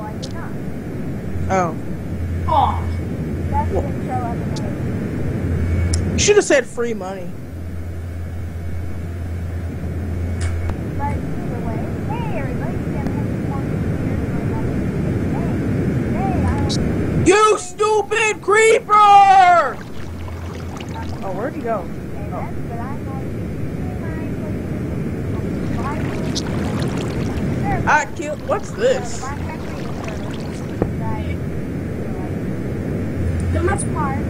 I did not. Oh. Oh, That Well- didn't show up in the You should have said free money. But either way, hey everybody, Sam has one here for another video. Hey, hey, I don't You stupid creeper! Oh, where'd he go? say that, but I'm going to my place. I killed. What's this? the much part. I have stuff for yes here. You all would like to say hi.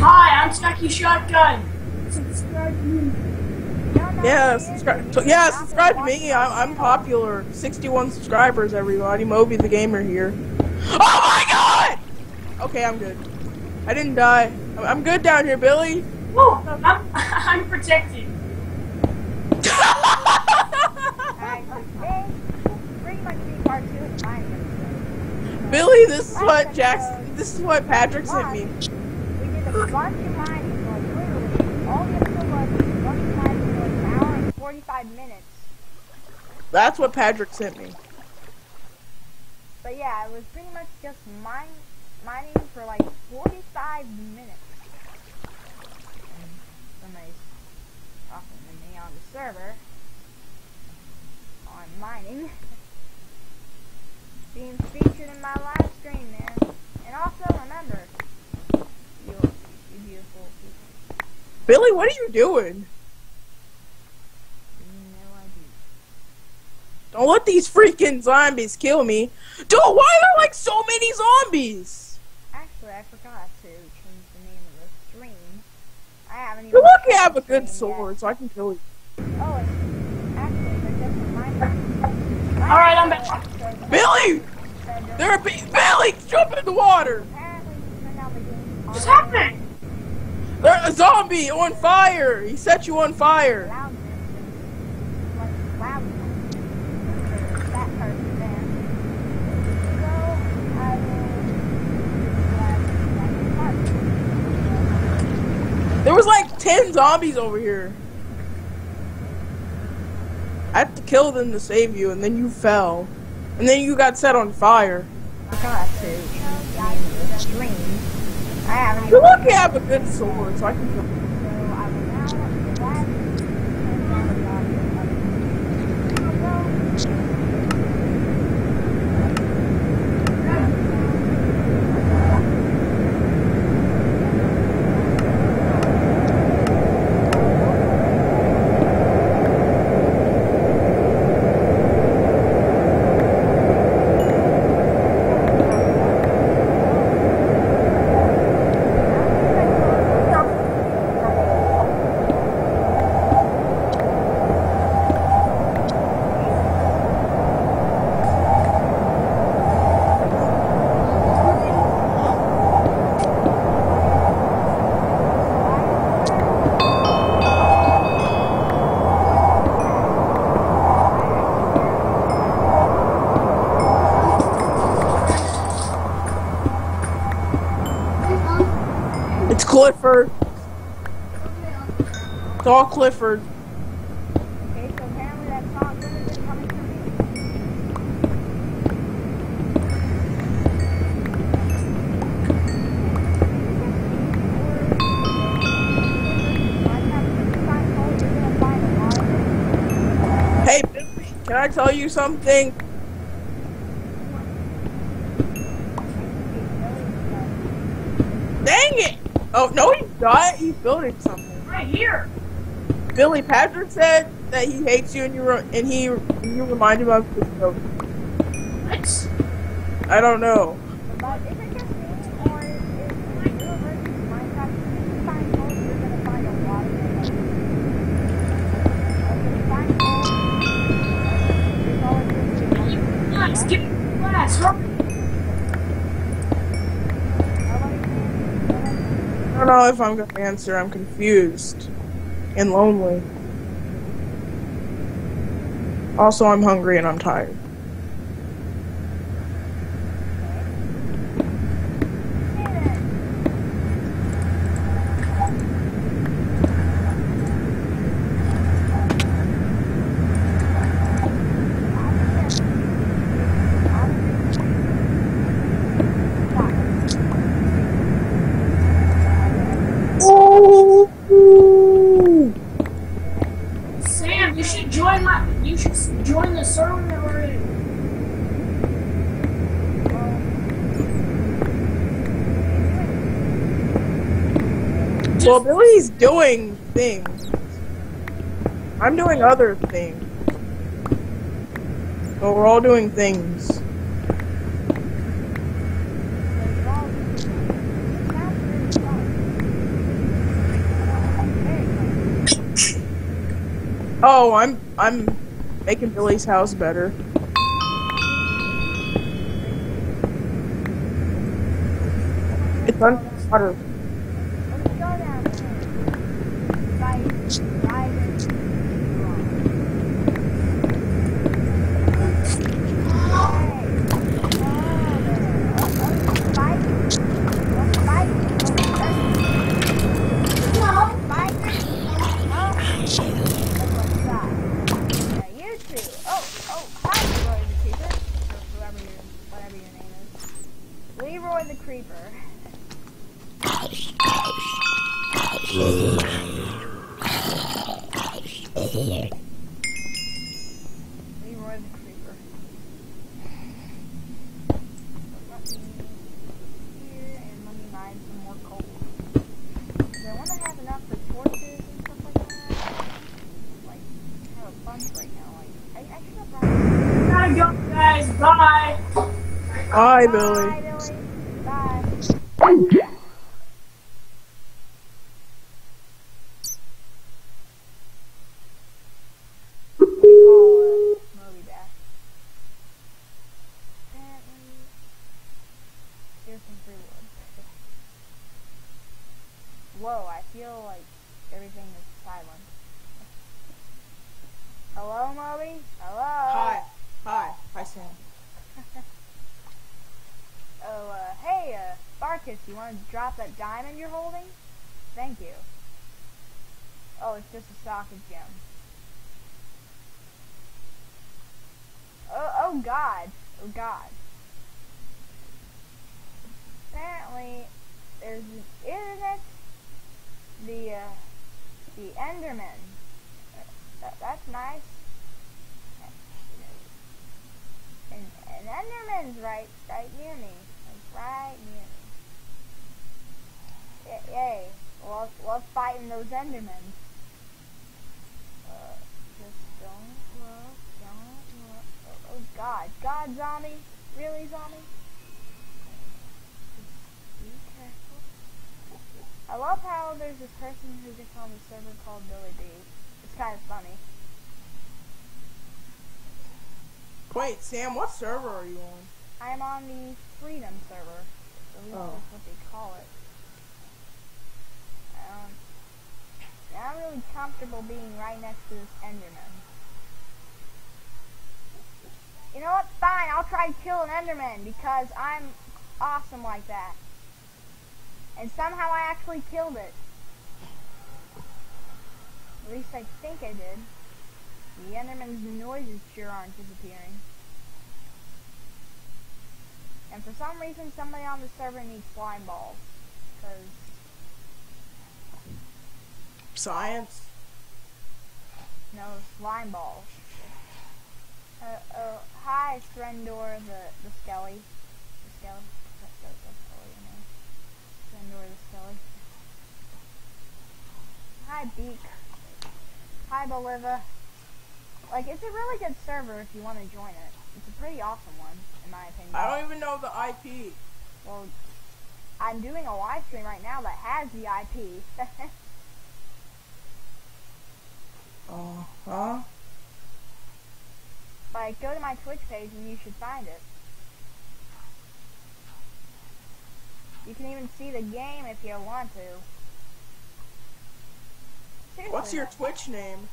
Hi, I'm Stucky Shotgun. Subscribe me. No, no, Yeah, subscribe. To, yeah, subscribe to me. I'm, I'm popular. 61 subscribers, everybody. Moby the gamer here. Oh my god! Okay, I'm good. I didn't die. I'm, I'm good down here, Billy. Whoa, I'm, I'm protected. Alright, so today, pretty much being part two of the mining episode. Billy, this is what Jackson. This is what Patrick sent me. We did a bunch of mining, like literally, all the episode was a bunch of mining for like an hour and 45 minutes. That's what Patrick sent me. But yeah, it was pretty much just mine, mining for like 45 minutes. And somebody's talking to me on the server. On mining. Being featured in my live stream, man. And also, remember, you, you beautiful people. Billy, what are you doing? No idea. Don't let these freaking zombies kill me. Dude, why are there like so many zombies? Actually, I forgot to change the name of the stream. I haven't even. You're lucky I have a good the stream yet. sword, so I can kill you. Oh, it's actually they're just reminding. All right, I'm back. Billy! There are be- Billy! Jump in the water! Apparently, turned out the game. What's happening? There's a zombie on fire! He set you on fire! Loudness is like loudness. There's that person there. So I will. There was like 10 zombies over here. I had to kill them to save you, and then you fell. And then you got set on fire. I forgot to change the name of the stream. I You're lucky I have a good sword, so I can kill you. So I will now be glad to turn down the audio of the- It's Clifford. It's all Clifford. Hey, can I tell you something? Dang it! Oh, no, he's not. He's building something. Right here. Billy Patrick said that he hates you and you re- and he and you remind him of his joke. What? I don't know. But is it just me, or is it newer versions Minecraft? If you find gold, you're gonna find a lot of it. If you find gold, there's always gonna be a bunch of Guys, get. Hurry. I don't know if I'm gonna answer. I'm confused and lonely. Also, I'm hungry and I'm tired. join the server that we're in. Well, Billy's doing things. I'm doing other things. But we're all doing things. Oh, I'm I'm making Billy's house better. It's underwater. Let's go down there. Fight, ride it. Leroy the Creeper. Leroy the Creeper. Let me here and let me mine some more coal. 'Cause I want to have enough for torches and stuff like that. Like, have a bunch right now. Like, I, I should have brought. Gotta go, guys. Bye. Bye, Bye, Billy. Billy. Bye. Let me call, uh, Moby back. Apparently, here's some free wood. Whoa, I feel like everything is silent. Hello, Moby? Hello? Hi. Hi. Hi, Sam. Oh, uh, hey, uh, Barkus, you want to drop that diamond you're holding? Thank you. Oh, it's just a socket gem. Oh, oh God. Oh God. Apparently, there's, isn't? The, uh, the Enderman. That, that's nice. And, and Enderman's right, right near me. Like, right near me. Yay. Love, love fighting those Endermen. Uh, just don't look, don't look. Oh, oh God. God, zombie? Really, zombie? Just be careful. I love how there's this person who gets on the server called Billy B. It's kind of funny. Wait, Sam, what server are you on? I'm on the Freedom server. At least Oh. that's what they call it. Um, I'm really comfortable being right next to this Enderman. You know what? Fine, I'll try to kill an Enderman because I'm awesome like that. And somehow I actually killed it. At least I think I did. The Enderman's noises sure aren't disappearing. And for some reason, somebody on the server needs slime balls. Because, Science. no, slime balls. Uh, oh, hi, Threndor the, the Skelly. The Skelly? That, that, that's your name. Threndor the Skelly. Hi, Beak. Hi, Boliva. Like, it's a really good server if you want to join it. It's a pretty awesome one, in my opinion. I don't even know the IP. Well, I'm doing a live stream right now that has the IP. Oh, huh? like, go to my Twitch page and you should find it. You can even see the game if you want to. Seriously, What's your Twitch name?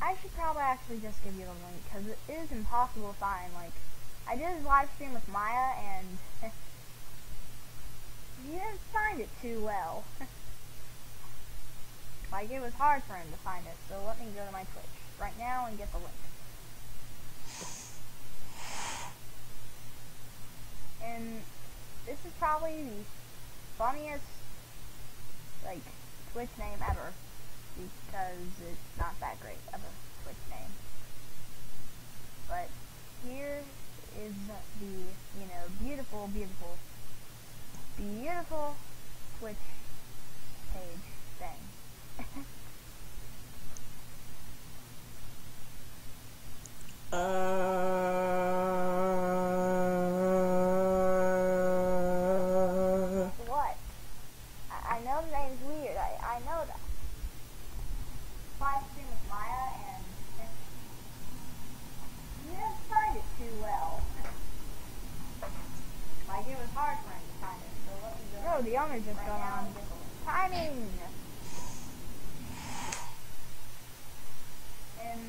I should probably actually just give you the link because it is impossible to find. Like, I did a live stream with Maya and you didn't find it too well. like, it was hard for him to find it. So let me go to my Twitch right now and get the link. And this is probably the funniest, like, Twitch name ever because it's not that great of a Twitch name. But here is the, you know, beautiful, beautiful, beautiful Twitch page. Uh, what? I, I know the name's weird. I, I know that. Stream with Maya and you didn't find it too well. Like it was hard for him to find it. So what we No, the owner just got on. Timing. And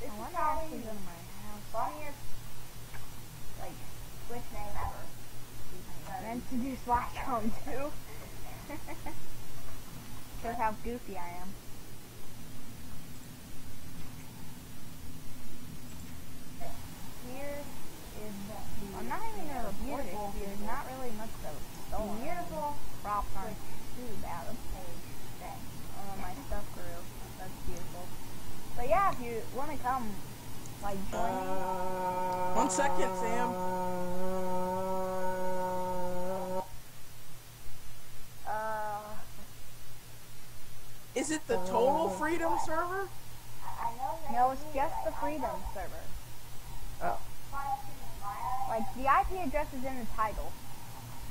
this I is wonder probably if he's in my house. funniest like Twitch name ever. Meant to home too. Shows how goofy I am. Here is the I'm not even gonna report it. There's not really much of stolen. Beautiful props on YouTube out of page thing. All of my stuff grew. That's beautiful. But yeah, if you want to come, like join me. Uh, one second, Sam. Uh, Is it the Total Freedom server? no, it's just the Freedom server. Oh. Like the IP address is in the title.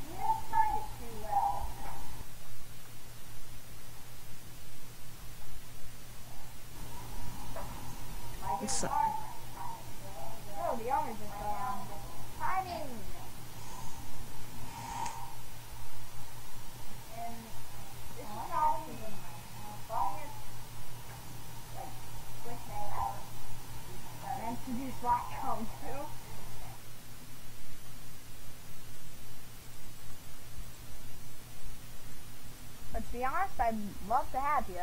You didn't find it too well. It's- No, the owner just on. Timing. And this is the funniest, like, Twitch name ever. Meant to do slash home too. But to be honest, I'd love to have you.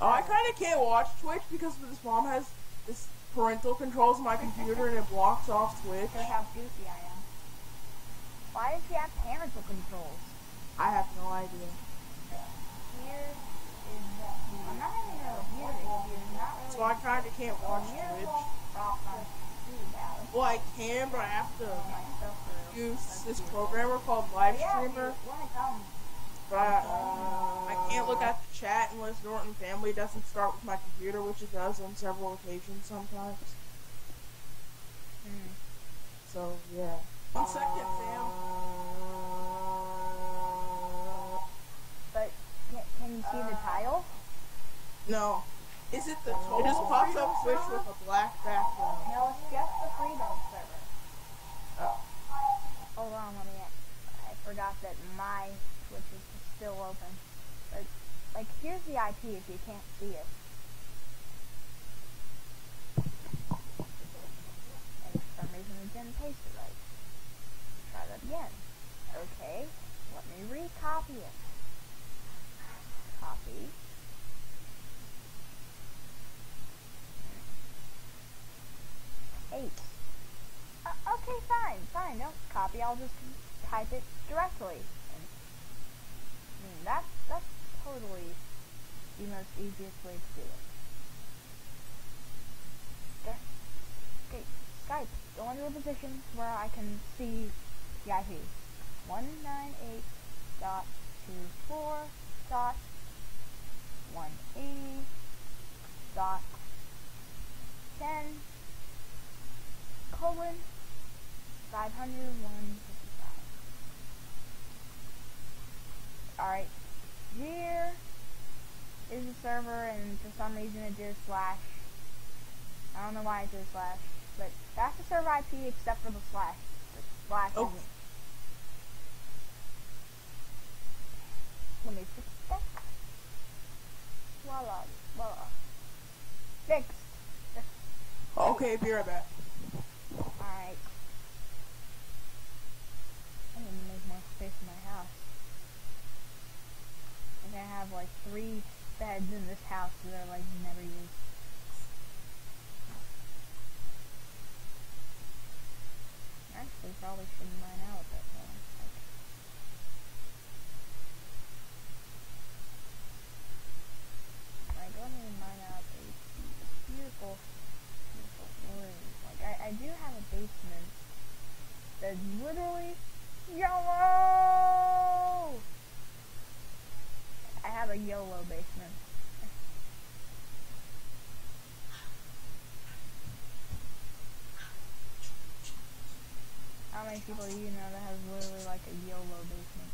Oh, I kind of can't watch Twitch because this mom has this parental controls on my computer and it blocks off Twitch. Show how goofy I am. Why does she have parental controls? I have no idea. Here is the. I'm not even gonna report it. It's not really. So I kind of can't watch beautiful Twitch. props on YouTube out of Well, I can, but I have to my stuff through. use this programmer called Livestreamer. Yeah, Streamer. if you wanna come. But I can't look at the chat unless Norton Family doesn't start with my computer, which it does on several occasions sometimes. Hmm. So yeah. One second, Sam. But can, can you see the tile? No. Is it the total? It just pops up Twitch with a black background. No, it's just the Freedom server. Oh. Hold on, let me. I forgot that my Twitch is still open. But like, here's the IP if you can't see it. And for some reason it didn't paste it right. Try that again. Okay, let me recopy it. Copy. Eight. Uh, okay, fine, fine. Don't copy. I'll just type it directly. And, mean, that's that's totally the most easiest way to do it. Okay, Skype. Go into a position where I can see the IP. One nine eight dot two four dot one eighty dot ten colon 501 Alright, here is the server, and for some reason it did slash. I don't know why it did slash, but that's the server IP except for the slash. The slash Oh. isn't. Let me fix that. Voila, voila. Fixed. Okay, be right back. I have like three beds in this house that are like never used. Actually, probably shouldn't run out of it. Like, I don't even mine out a beautiful, beautiful room. Like, I, I do have a basement that's literally yellow basement. How many people do you know that has literally like a YOLO basement?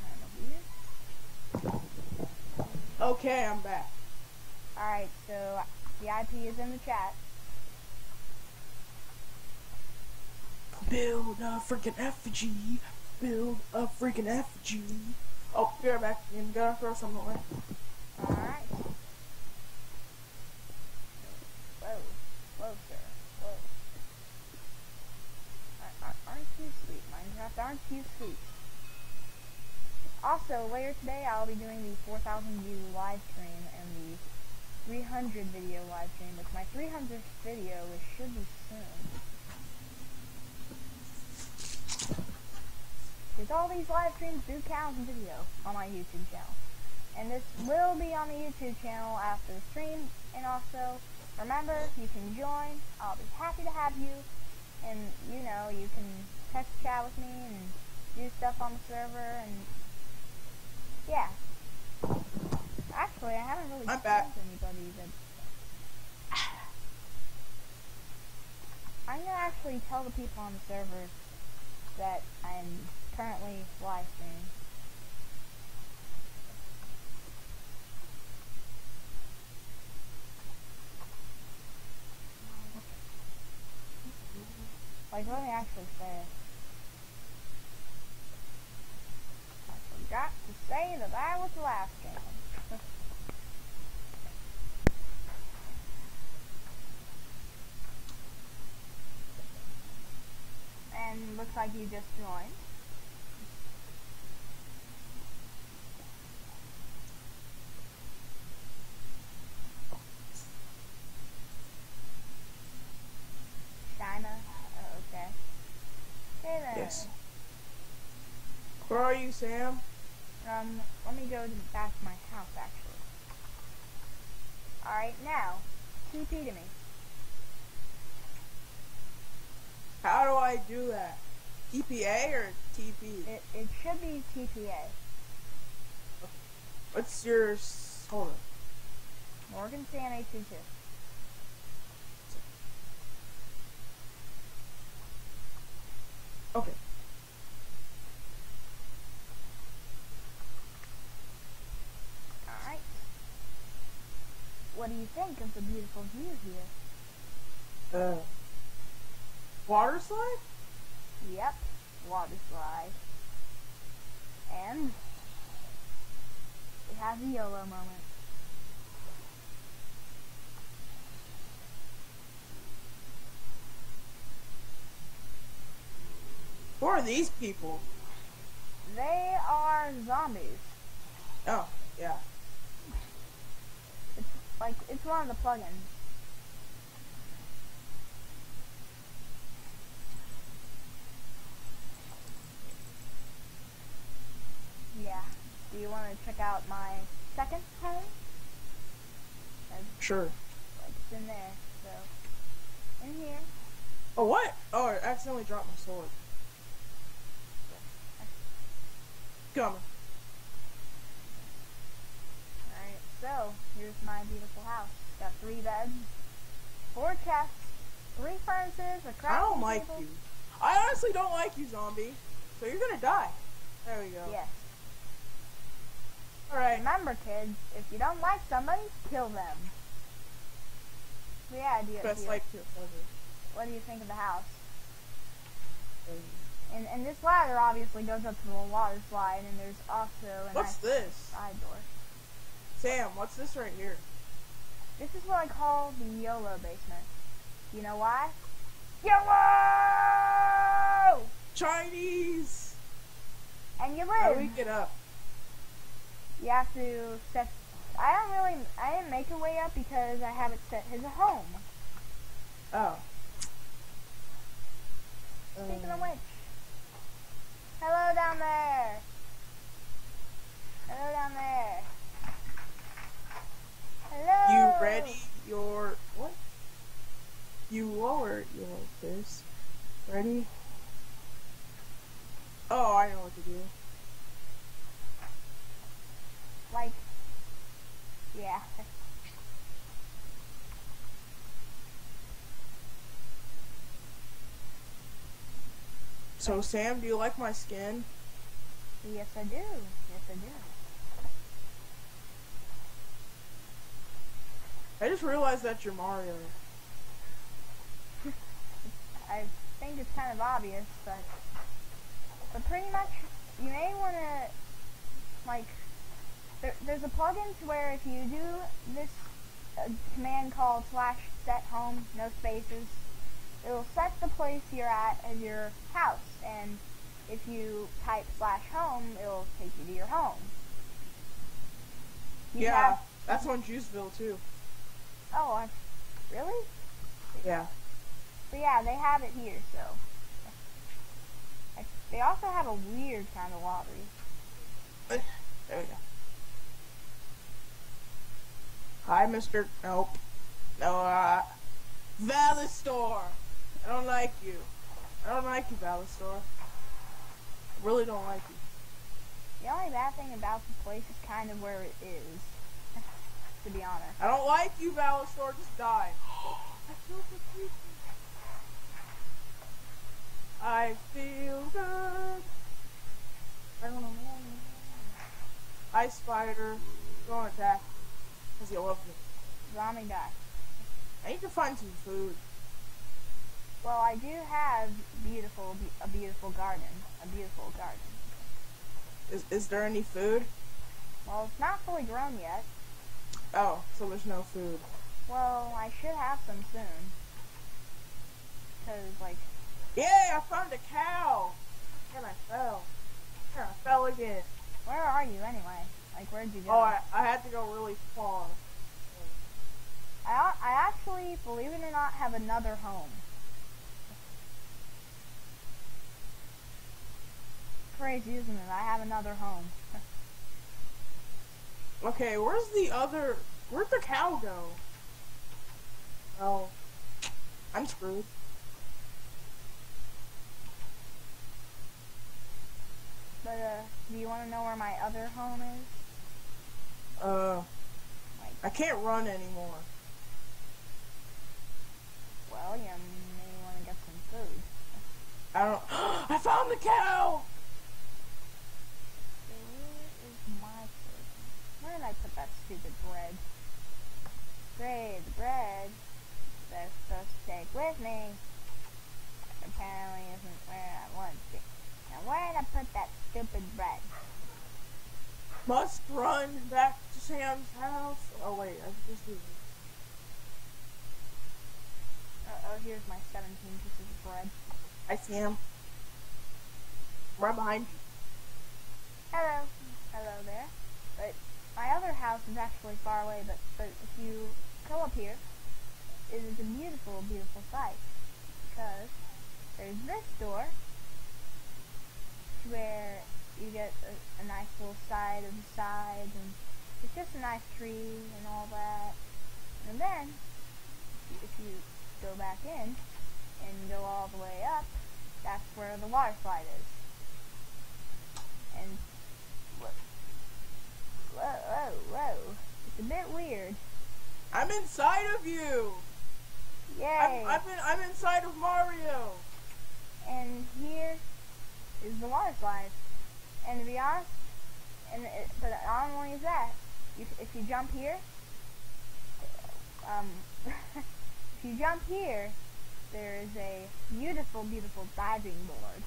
Alright, over here. Okay, I'm back. Alright, so the IP is in the chat. Build a freaking effigy. Build a freaking effigy. Oh, you're back. You gotta throw something away. Alright. Whoa. Whoa, sir. Whoa. Aren't- Aren't, aren't you sweet, Minecraft? Aren't you sweet? Also, today, I'll be doing the 4,000 view live stream and the 300 video live stream, which my 300th video is, should be soon. Because all these live streams do count as video on my YouTube channel. And this will be on the YouTube channel after the stream. And also, remember, you can join. I'll be happy to have you. And, you know, you can text chat with me and do stuff on the server. And, yeah. Actually, I haven't really I'm back. anybody that... I'm gonna actually tell the people on the server that I'm currently live streaming. Like, let me actually say it. I forgot to say that I was live streaming. and looks like you just joined. China? Uh, okay. Okay then. Yes. Where are you, Sam? Um, let me go to back of my house, actually. Alright, now, TP to me. How do I do that? TPA or TP? It, it should be TPA. What's your... Hold on. Morgan Stan 822. Okay. Alright. What do you think of the beautiful view here? Uh... Water slide? Yep, water slide. And it has a YOLO moment. Who are these people? They are zombies. Oh, yeah. Like it's one of the plugins. Yeah. Do you want to check out my second home? Sure. like it's in there. So in here. Oh, what? Oh, I accidentally dropped my sword. Coming. Alright, so here's my beautiful house. Got three beds, four chests, three furnaces, a crafting I don't like table. you. I honestly don't like you, zombie. So you're gonna die. There we go. Yes. Alright. Remember, kids, if you don't like somebody, kill them. Yeah, do Best like to what do you think of the house? And, and this ladder obviously goes up to the water slide, and there's also a What's this? side door. Sam, what's this right here? This is what I call the YOLO basement. You know why? YOLO! Chinese! And you How live. do we get up? You have to set. I don't really. I didn't make a way up because I have it set a home. Oh. Speaking Um, of which, hello down there. Hello down there. Hello. You ready your what? You lower your fist. Ready? Oh, I know what to do. Like, yeah. So Sam, do you like my skin? Yes, I do. Yes, I do. I just realized that you're Mario. I think it's kind of obvious, but but pretty much you may want to like there, there's a plugin to where if you do this uh, command called slash set home no spaces, it'll set the place you're at as your house, and if you type slash home, it'll take you to your home. You yeah, that's on Juiceville too. Oh, I, really? Yeah. But yeah, they have it here, so. I- They also have a weird kind of lottery. There we go. Hi, Mr. Nope. No, uh, Valistor. I don't like you. I don't like you, Valistor. I really don't like you. The only bad thing about the place is kind of where it is, to be honest. I don't like you, Valistor. Just die. I feel so creepy. I feel good. I don't know. Ice Spider. Go on attack. Because you love me. Zombie die. I need to find some food. Well, I do have beautiful, a beautiful garden. A beautiful garden. Is, is there any food? Well, it's not fully grown yet. Oh, so there's no food. Well, I should have some soon. Cause, like, Yay, I found a cow! And I fell. And I fell again. where are you anyway? Like, where'd you go? Oh, I, I had to go really far. I, I actually, believe it or not, have another home. Crazy, isn't it? I have another home. Okay, where's the other... Where'd the cow go? Oh. I'm screwed. But, uh, do you want to know where my other home is? Uh, Like, I can't run anymore. well, you may want to get some food. I don't... I found the cow! So where is my food? Where did I put that stupid bread? Great, bread. That's supposed to take with me. Apparently isn't where I want it. Now where did I put that stupid bread? Must run back to Sam's house. Oh, wait, I just do this. Uh oh, here's my 17 pieces of bread. Hi, Sam. Right behind you. Hello. Hello there. But my other house is actually far away, but, but if you go up here, it is a beautiful, beautiful sight. Because there's this door, where you get a, a nice little side of the sides, and it's just a nice tree and all that. And then, if you go back in and go all the way up, that's where the water slide is. And whoa, whoa, whoa, whoa. It's a bit weird. I'm inside of you! Yay! I'm, I'm, in, I'm inside of Mario! and here is the water slide. And to be honest, and it, but not only is that, if, if you jump here, um, if you jump here, there is a beautiful, beautiful diving board.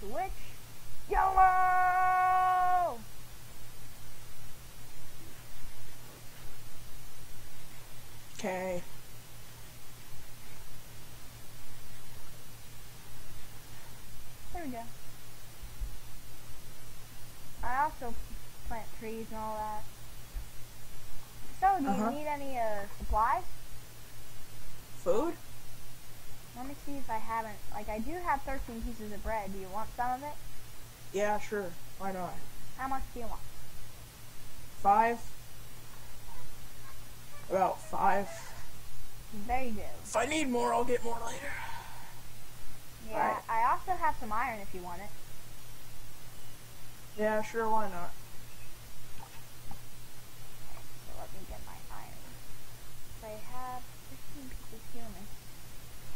To which, YOLO! Okay. There we go. I also plant trees and all that. So, do you Uh-huh. need any uh, supplies? Food? Let me see if I haven't. Like, I do have 13 pieces of bread. Do you want some of it? Yeah, sure. Why not? How much do you want? Five? About five. There you go. If I need more, I'll get more later. Yeah, Alright. I also have some iron if you want it. Yeah, sure, why not? So let me get my iron. I have 15 pieces here.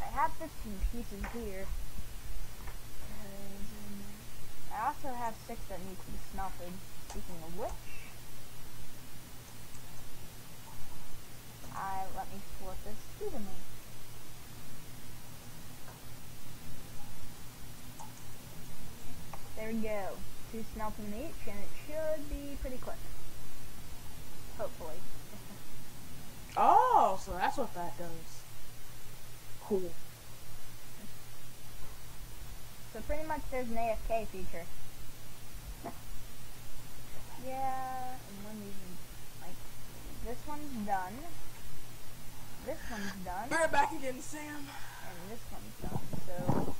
I have 15 pieces here. I also have six that need to be smelted. Speaking of which, I let me sort this evenly. There we go. Two smelting each, and it should be pretty quick. Hopefully. Oh, so that's what that does. Cool. So pretty much there's an AFK feature. yeah, and when these, like, this one's done. This one's done. Right back again, Sam. and this one's done. So,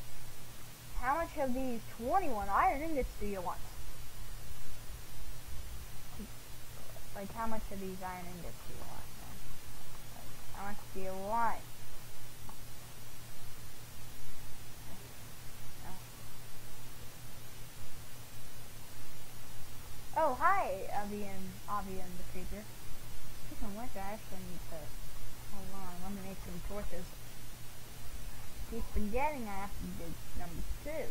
how much of these 21 iron ingots do you want? Like, how much of these iron ingots do you want? Like, how much do you want? Oh, hi, Avian, Avian the creature. Speaking of which, I actually need to, hold on, let me make some torches keep forgetting I have to do number two.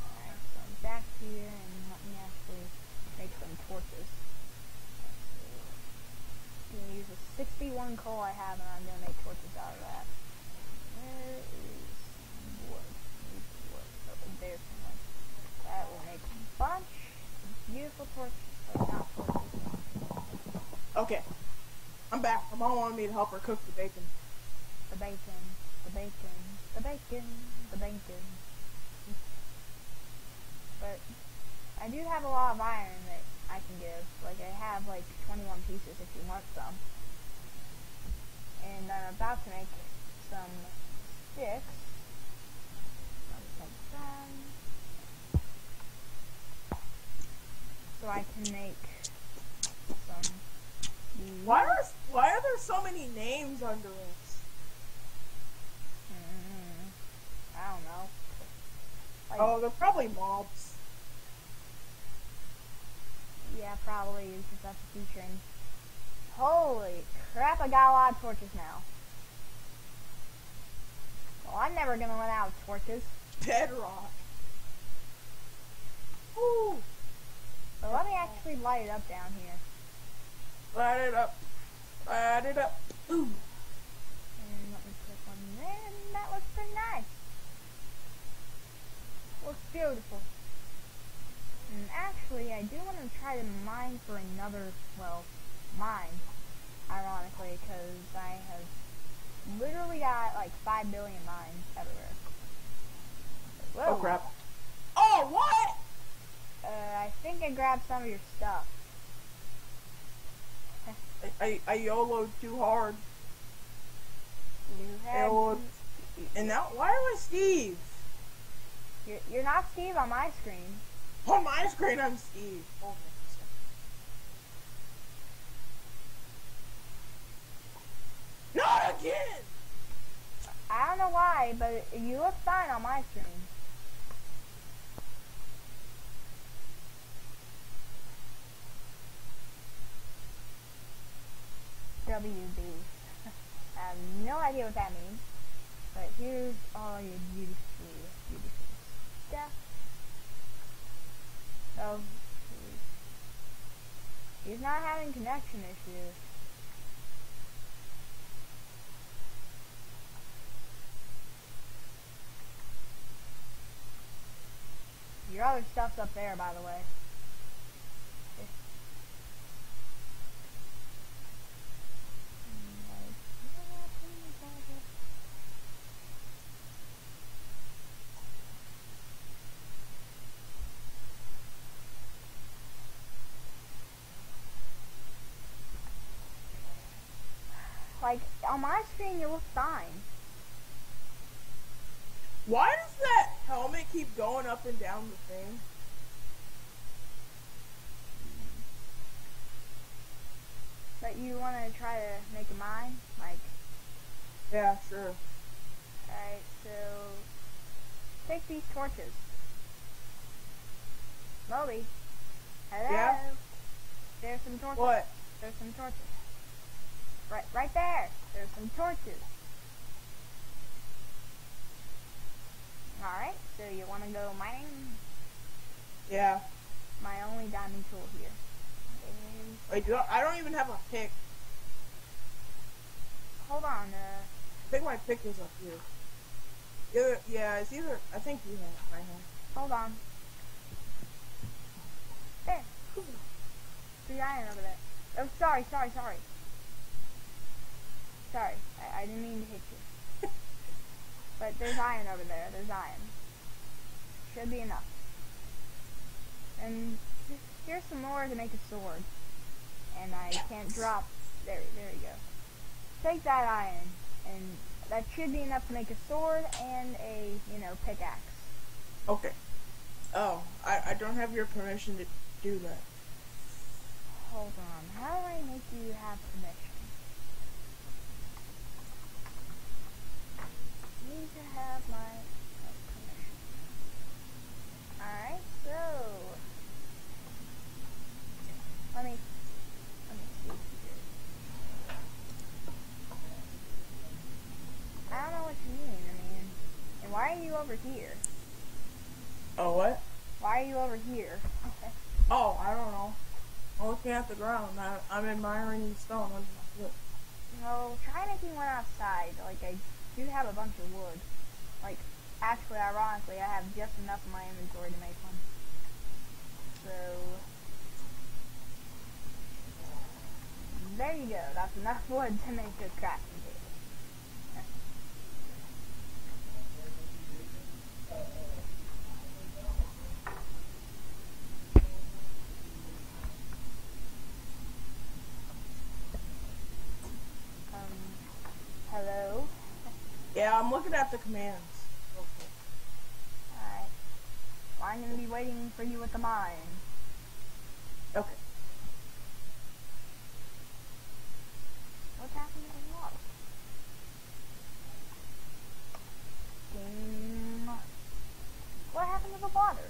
Alright, so I'm back here and let me actually make some torches. I'm gonna use the 61 coal I have and I'm gonna make torches out of that. Where is wood? Need wood. Oh, there's wood. That will make a bunch of beautiful torches, but not torches. Okay. I'm back. My mom wanted me to help her cook the bacon. The bacon, the bacon, the bacon, the bacon. But I do have a lot of iron that I can give. Like I have like 21 pieces if you want some. And I'm about to make some sticks. So I can make some. Why are why are there so many names under this? Mm, I don't know. Like, Oh, they're probably mobs. Yeah, probably because that's a feature. Holy crap, I got a lot of torches now. Well, I'm never gonna run out of torches. Bedrock. Ooh. But let me actually light it up down here. Light it up. Light it up. Ooh. And let me put one there, and that looks pretty nice. Looks beautiful. And actually, I do want to try to mine for another, well, mine, ironically, because I have literally got like 5 billion mines everywhere. Whoa. Oh crap. Oh what? Uh, I think I grabbed some of your stuff. I I, I YOLO'd too hard. You had. YOLO'd. And now why am I Steve? You're, you're not Steve on my screen. On my screen I'm Steve. Oh, Not again! I don't know why, but you look fine on my screen. WB. I have no idea what that means. But here's all your beautiful, beautiful stuff. Oh, he's- he's not having connection issues. Your other stuff's up there, by the way. Like, on my screen, you look fine. Why does that helmet keep going up and down the thing? But you want to try to make a mine? Like, Yeah, sure. Alright, so take these torches. Moby. Hello. Yeah? There's some torches. What? There's some torches. Right, right there. There's some torches. All right. So you want to go mining? Yeah. My only diamond tool here. Wait, do I, I don't even have a pick. hold on. Uh, I think my pick is up here. Either, yeah, it's either. I think you have. I have. hold on. There. Three iron over there. Oh, sorry, sorry, sorry. Sorry, I, I didn't mean to hit you. but there's iron over there. There's iron. Should be enough. And here's some more to make a sword. And I can't drop. There, there you go. Take that iron, and that should be enough to make a sword and a, you know, pickaxe. Okay. Oh, I, I don't have your permission to do that. Hold on. How do I make you have permission? Need to have my uh, permission. Alright, so let me let me see here. I don't know what you mean, I mean and why are you over here? Oh, what? Why are you over here? Oh, I don't know. I'm looking at the ground. I, I'm admiring the stone under my foot. No, try making one outside. Like, I do have a bunch of wood. Like, actually, ironically, I have just enough in my inventory to make one. So, there you go. That's enough wood to make a crafting table. Um, hello? Yeah, I'm looking at the commands. Okay. Alright. Well, I'm gonna be waiting for you at the mine. Okay. What's happening to the water? Mm, Game. What happened to the water?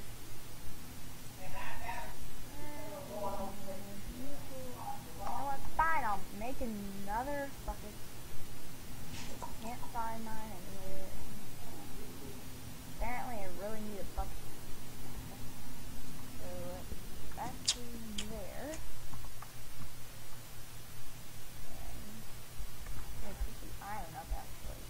Mm, you know what? Fine, I'll make another bucket. Find mine anywhere. Apparently, I really need a bucket. So, back to there. And put the iron up actually.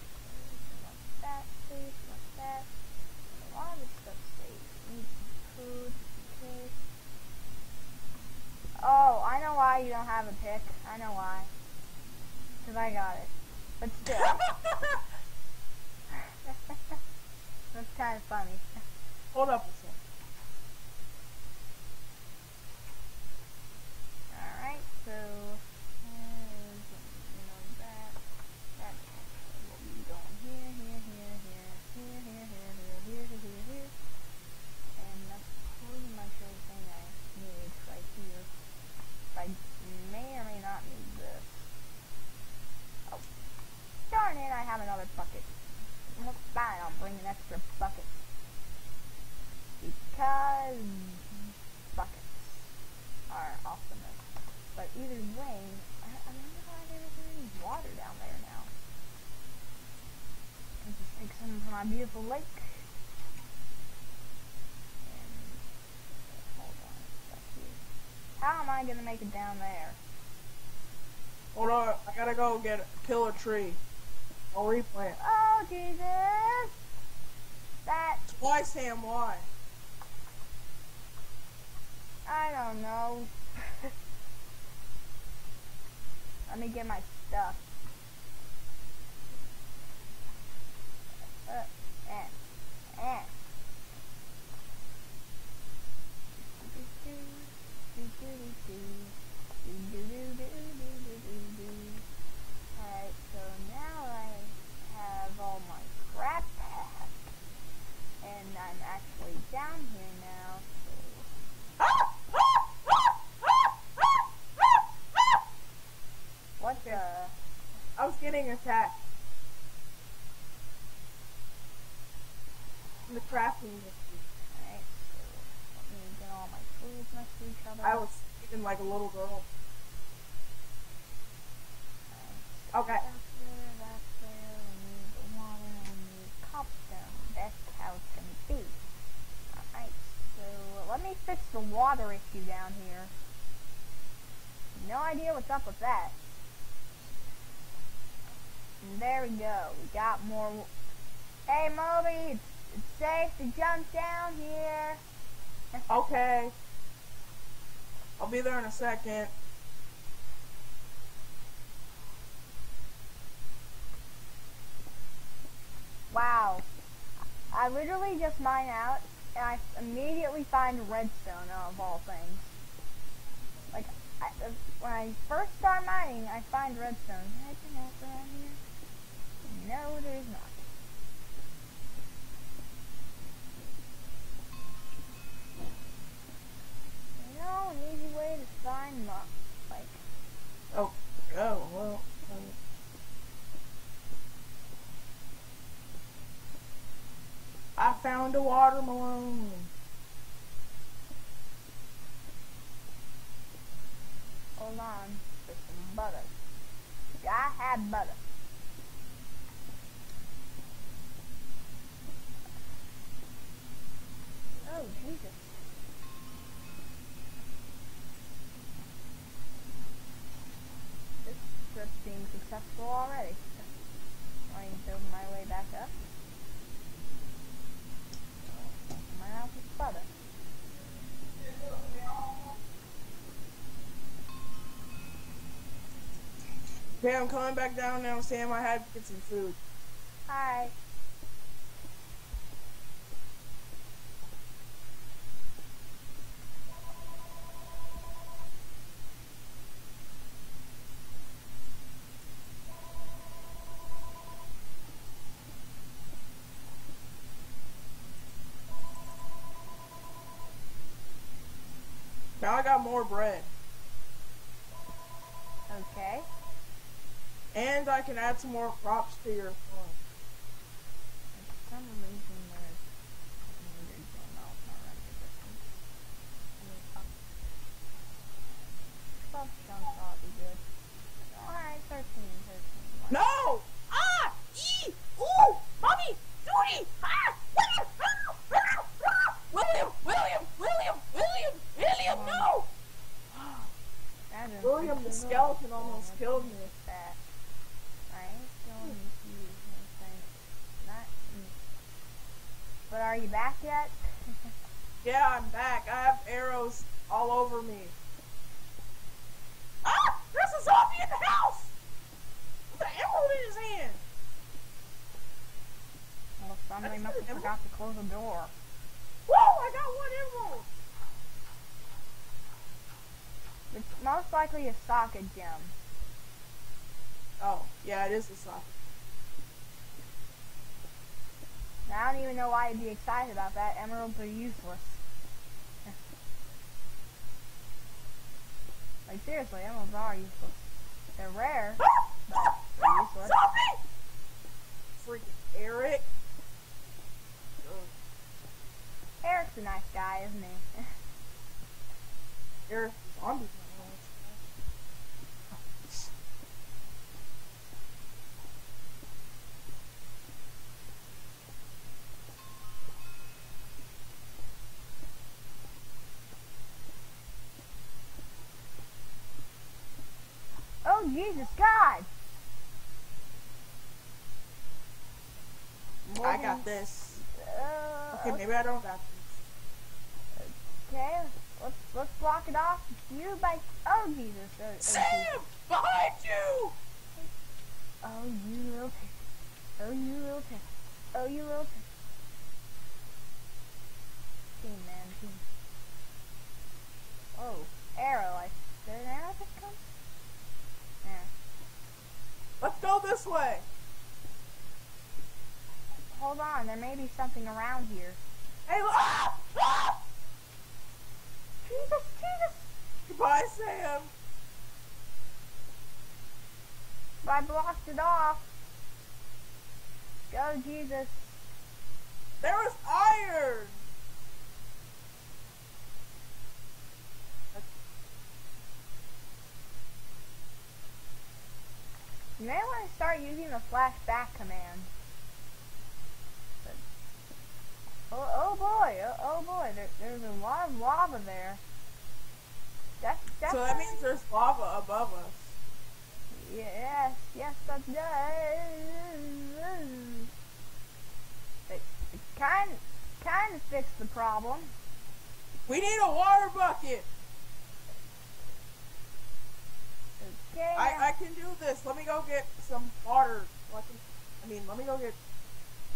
Like that, please, like that. A lot of this stuff safe. Need food, okay. Oh, I know why you don't have a pick. I know why. Cause I got it. But still. From my lake. And, hold on. How am I gonna make it down there? Hold on. I gotta go get kill a tree. I'll replant. Oh, Jesus! That, Why, Sam? Why? I don't know. Let me get my stuff. So now I have all my crap. And I'm actually down here now, what the I was getting attacked. crafting with you. Alright, so let me get all my foods next to each other. I was eating like a little girl. Okay. That's there, that's there. We need the water, we need cobblestone. That's how it's gonna be. Alright, so let me fix the water issue down here. No idea what's up with that. And there we go. We got more. Hey, Moby, it's, it's safe to jump down here. Okay. I'll be there in a second. Wow. I literally just mine out, and I immediately find redstone of all things. Like, I, uh, when I first start mining, I find redstone. Is there anything else around here? No, there's not. You know, an easy way to find, mo- like, Oh, oh, well. um, I found a watermelon. hold on, for some butter. I had butter. Oh, Jesus. Successful already. I to build my way back up. My house is butter. Okay, I'm coming back down now, Sam. I had to get some food. Hi. Now I got more bread. Okay. And I can add some more crops to your. For some reason there's weird going on with my render distance. Let me up. Twelve chunks ought to be good. Alright, 13, 13. No! Ah! E! Ooh! Mommy! Duty! Ah! William! Ah! Ah! Ah! William! William! William! William! William! No! That is William, the pretty skeleton cool. almost Let's killed me. With that. I ain't going to use anything. Not. But are you back yet? Yeah, I'm back. I have arrows all over me. Ah! There's a zombie in the house! With an emerald in his hand! well, somebody must have good. forgot to close the door. Whoa! I got one emerald! It's most likely a socket gem. Oh, yeah, it is a socket. Now, I don't even know why you'd be excited about that. Emeralds are useless. like, seriously, emeralds are useless. They're rare, but they're useless. Zombie! Freaking Eric. Eric's a nice guy, isn't he? Eric, zombies. oh, Jesus, God! I got this. Uh, Okay, maybe I don't got this. Okay, let's let's block it off. You by oh Jesus! Oh, Sam! Jesus. Behind you! Oh, you little pig. Oh, you little pig. Oh, you little pig. Team man, team. Oh, arrow. I did an arrow just come? Let's go this way. Hold on, there may be something around here. Hey, look! Ah! Ah! Jesus, Jesus! Goodbye, Sam. I blocked it off. Go, Jesus. There was iron. You may want to start using the flashback command. But- Oh, oh boy, oh, oh boy, there, there's a lot of lava there. That's, that's So that means there's lava above us. Yes, yes, that does. It, it kind, kind of fixed the problem. We need a water bucket. I, I can do this. Let me go get some water. I, can, I mean, let me go get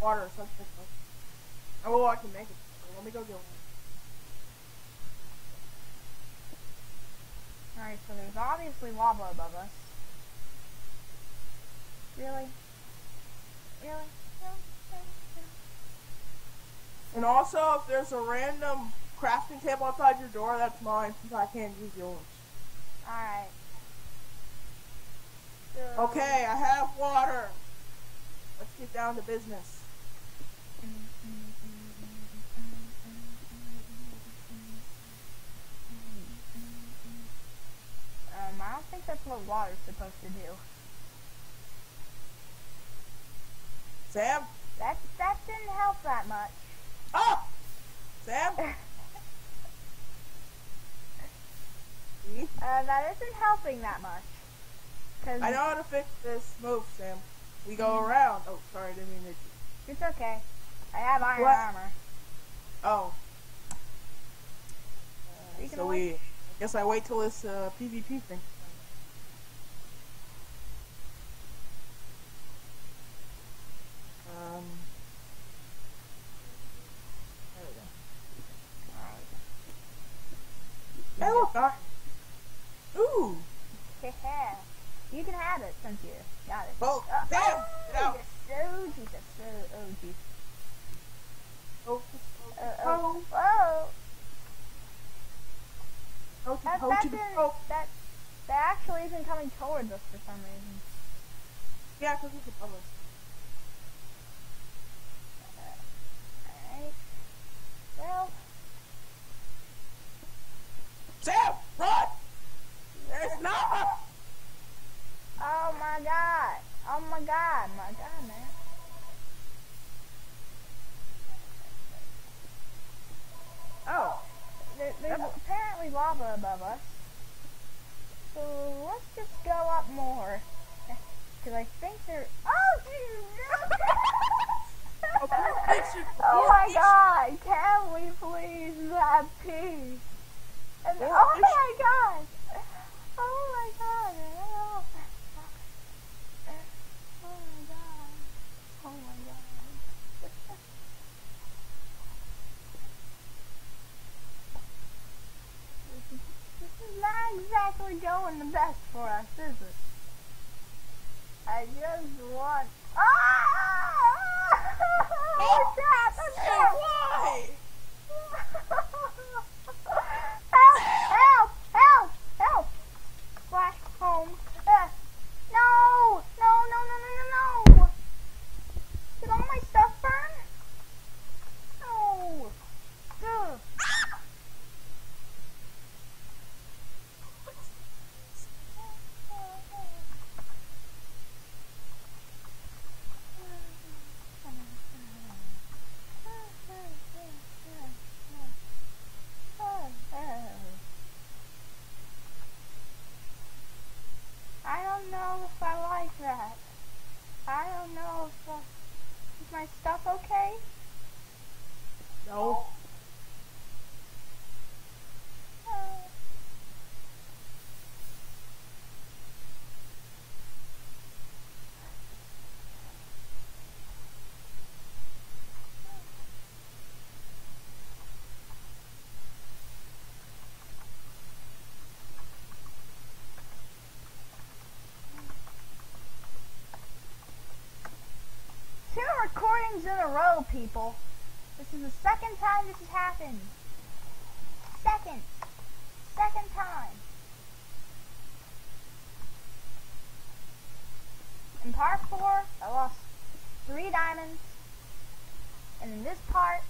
water. So I can, oh, I can make it. Let me go get one. Alright, so there's obviously lava above us. Really? Really? Really? Really? And also, if there's a random crafting table outside your door, that's mine since I can't use yours. Alright. Okay, I have water. Let's get down to business. Um, I don't think that's what water's supposed to do. Sam? That that didn't help that much. Oh! Sam? Uh, that isn't helping that much. Cause I know how to fix this move, Sam. We go around. Oh, sorry, I didn't mean to. it's okay. I have iron What? armor. Oh. Can so we, I guess I wait till this uh, PvP thing. Um. There we go. Hey, look, I. Ooh. Haha. You can have it since you got it. Oh, Uh, Sam, oh, get out. Oh, Jesus. Oh, oh, jeez. Oh, Uh, oh, oh. oh, That, oh, that, the- didn't, oh. that, that actually isn't coming towards us for some reason. Yeah, because it's above us. Alright. Well, Sam, run! There's not! Oh my god. Oh my god, my god, man. Oh. There, there's Yep. apparently lava above us. So let's just go up more. Because I think there. Oh, Jesus! Oh, oh my god! Can we please have peace? And, oh my god! Oh my god! Oh oh my god! Oh my god! This is not exactly going the best for us, is it? I just want. Ah! Oh, Crap! Sam, why? help! Help! Help! Help! Flash home. Uh, no! No! No! No! No! No! No! Did all my stuff burn? No! Ugh. I don't know if I like that. I don't know if uh, is my stuff okay. No. Uh, Two recordings in a row, people. This is the second time this has happened. Second. Second time. In part four, I lost three diamonds. And in this part,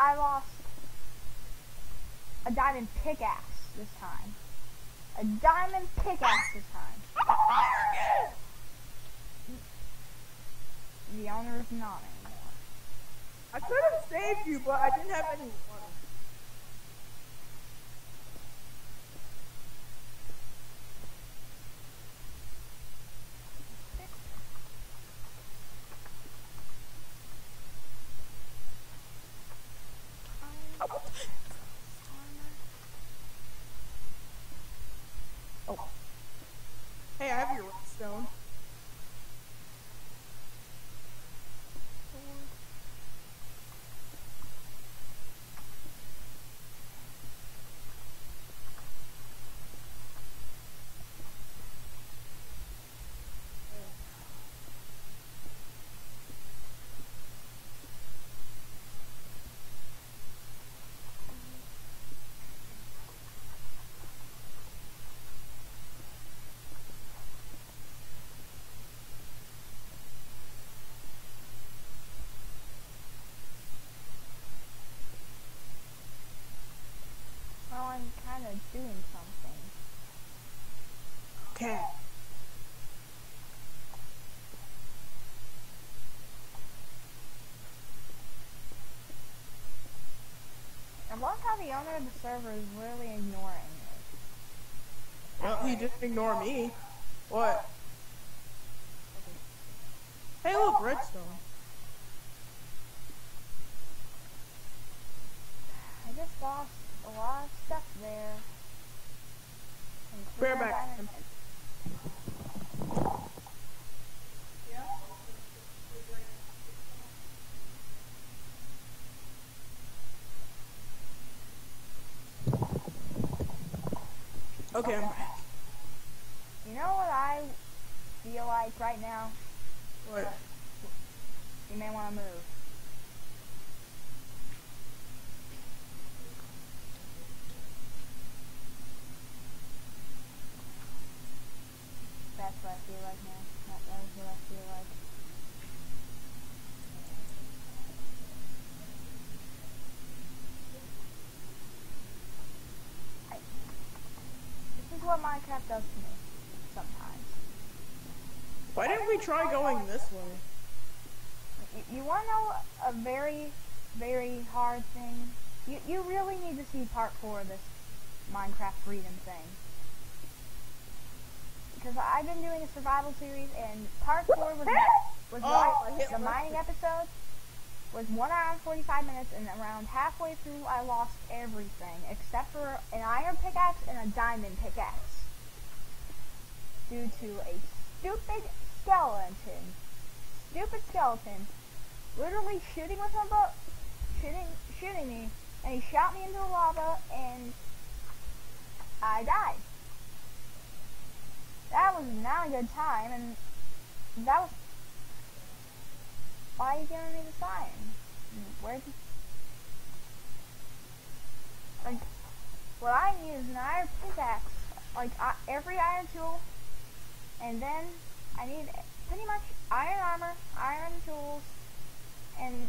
I lost a diamond pickaxe this time. A diamond pickaxe this time. The owner is not. I could have saved you, but I didn't have any water. Oh, Hey, I have your redstone. well, I'm kind of doing something. Okay. I love how the owner of the server is really ignoring me. Well, he didn't ignore me. What? Hey, look, redstone. I just lost a lot of stuff there. Back. Okay, I'm back. You know what I feel like right now? What? You may want to move. That's what I feel like now. That, that is what I feel like. I, this is what Minecraft does to me sometimes. Why didn't we try going this way? You, you want to know a very, very hard thing? You, you really need to see part four of this Minecraft Freedom thing. Because I've been doing a survival series, and part four was, was Oh, like- the mining episode was one hour and 45 minutes, and around halfway through, I lost everything except for an iron pickaxe and a diamond pickaxe due to a stupid skeleton. Stupid skeleton literally shooting with my bow, shooting, shooting me, and he shot me into the lava, and I died. That was not a good time, and that was. Why are you giving me the sign? Where did. Like, what I need is an iron pickaxe, like uh, every iron tool, and then I need pretty much iron armor, iron tools, and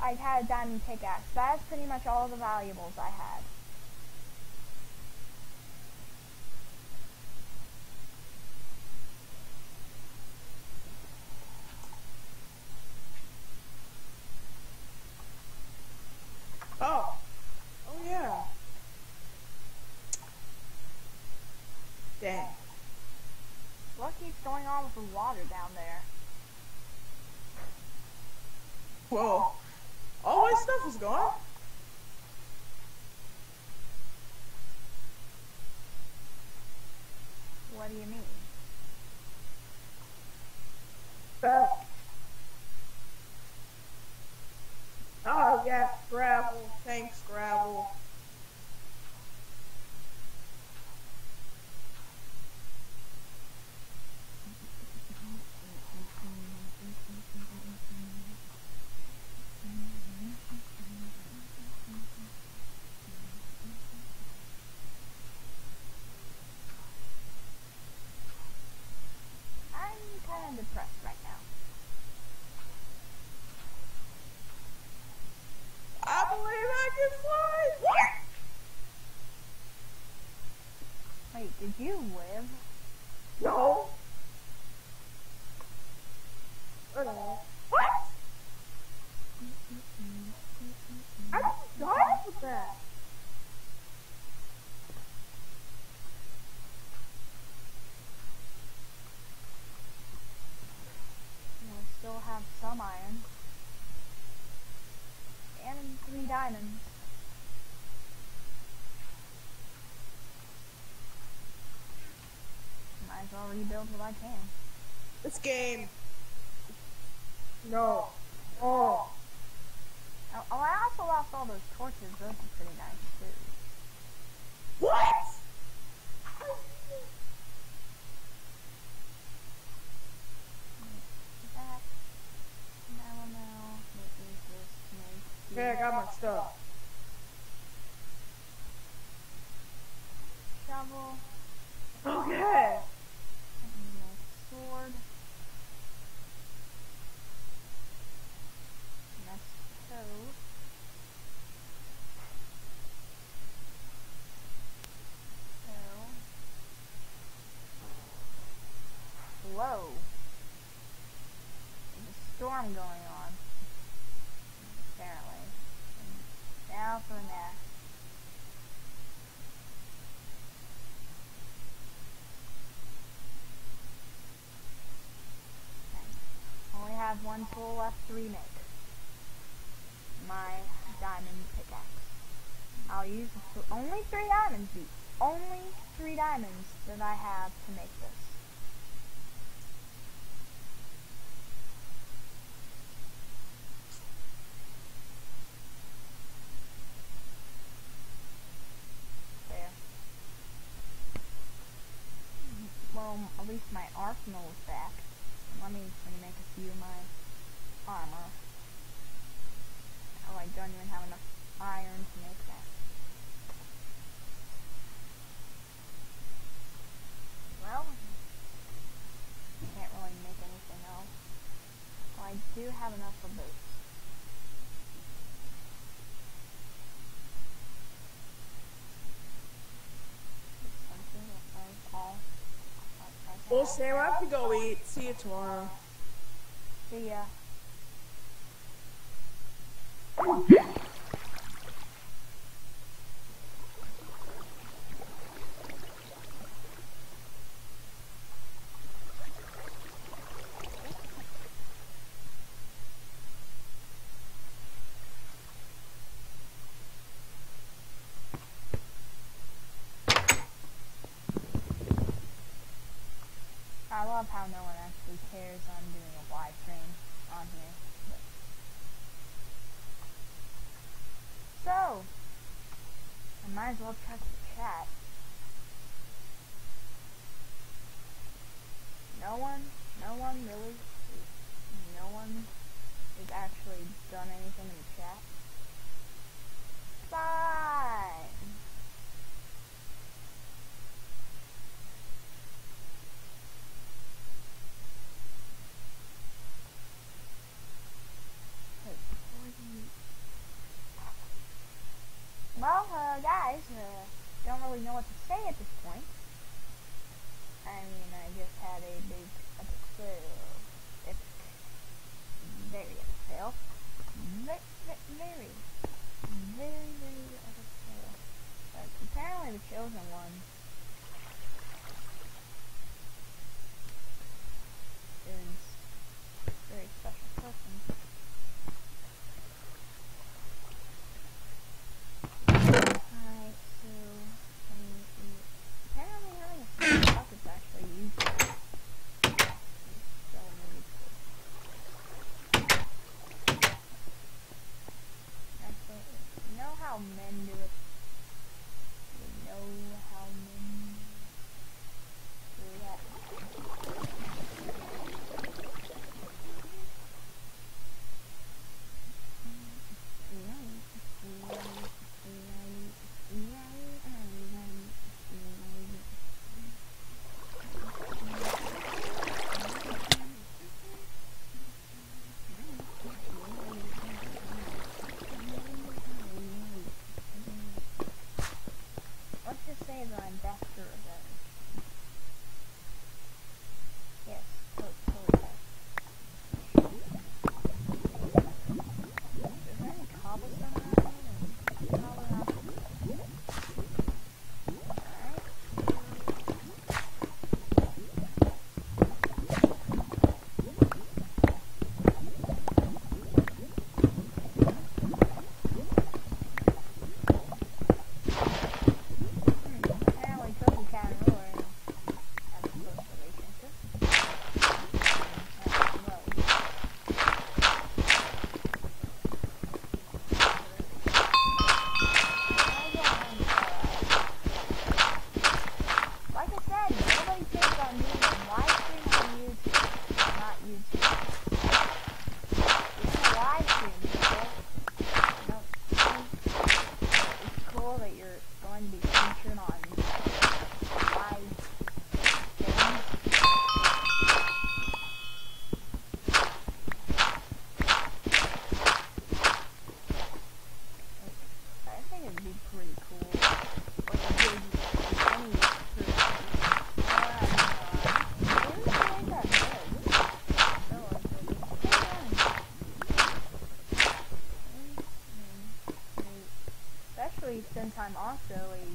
I had a diamond pickaxe. That's pretty much all the valuables I had. Oh. Oh, yeah. Dang. What keeps going on with the water down there? Whoa. All my stuff is gone? What do you mean? Uh. Oh, yeah, gravel. Thanks, gravel. I'm kind of depressed right now. Wait, did you live? No. I don't know. What? I just died with that. I still have some iron. And three diamonds. Might as well rebuild what I can. This game. No. Oh. Oh, oh, I also lost all those torches. Those are pretty nice too. What? That. Now, now. What is this? Okay, I got my stuff. shovel. Okay. and my sword. And that's toe. Toe. Whoa. There's a going on. Apparently. And now for an axe. Only have one tool left to remake. My diamond pickaxe. I'll use only three diamonds. The only three diamonds that I have to make this. There. Well, at least my arsenal is back. Let me let me make a few of my armor. Oh, I don't even have enough iron to make that. Well, can't really make anything else. Well, I do have enough for boots. It's something that I all. I- I Well, have. Sam, I have to go eat. See you tomorrow. See ya. I love how no one actually cares I'm doing a live stream on here. But- So, I might as well check the chat. No one, no one really, no one has actually done anything in the chat. Fine. Wait, before you- Well, uh, guys, uh, don't really know what to say at this time also a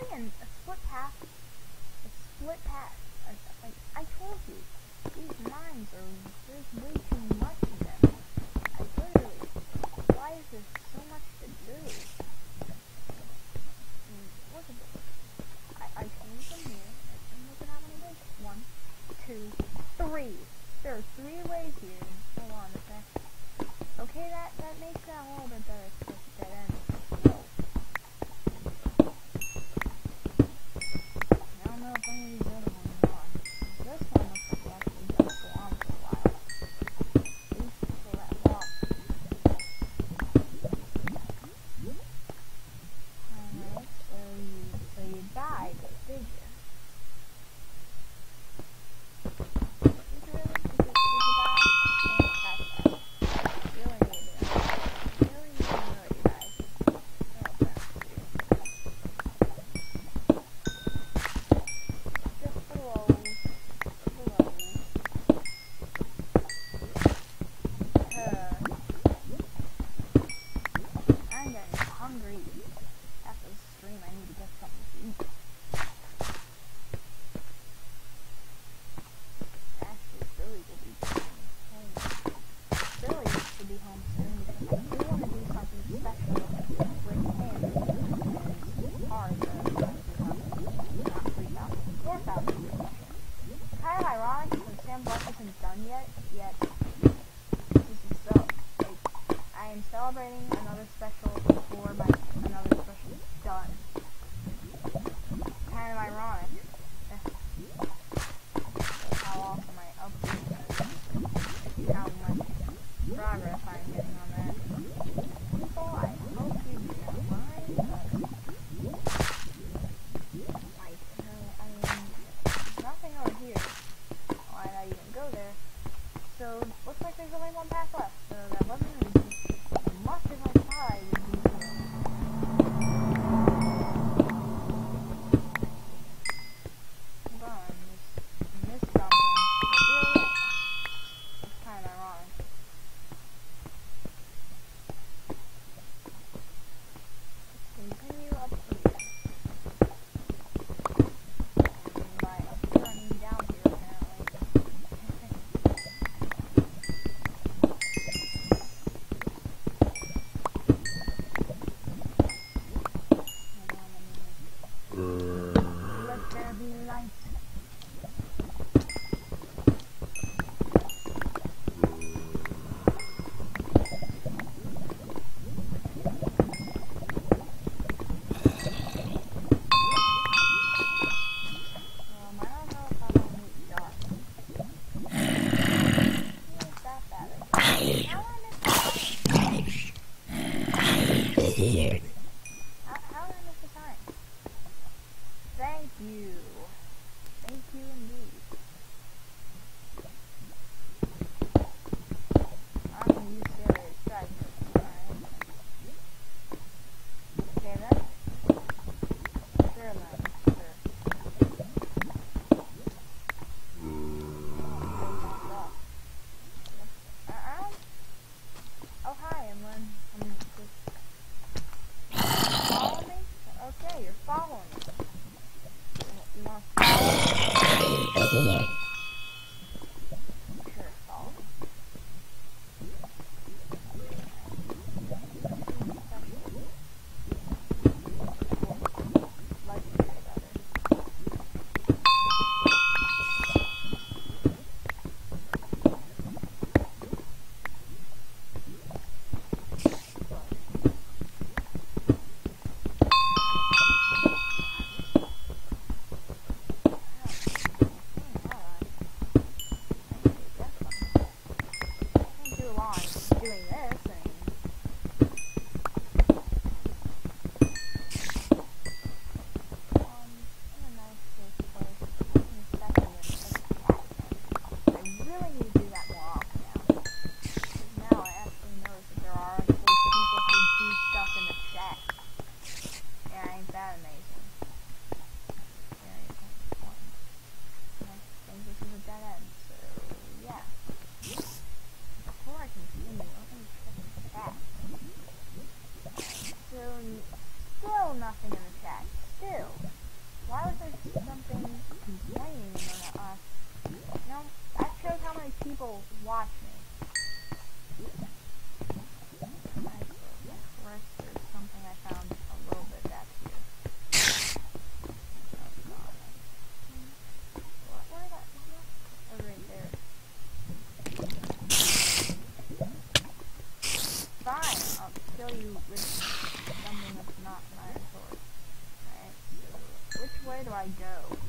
Really, and a split path? I go?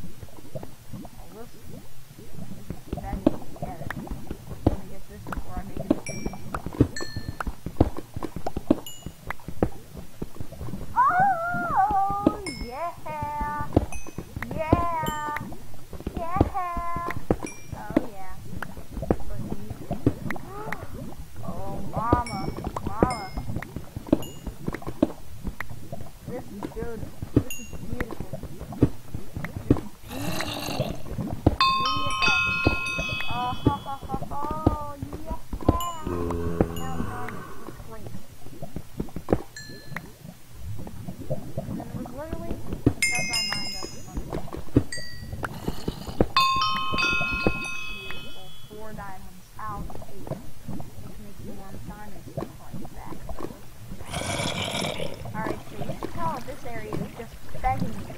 back in here.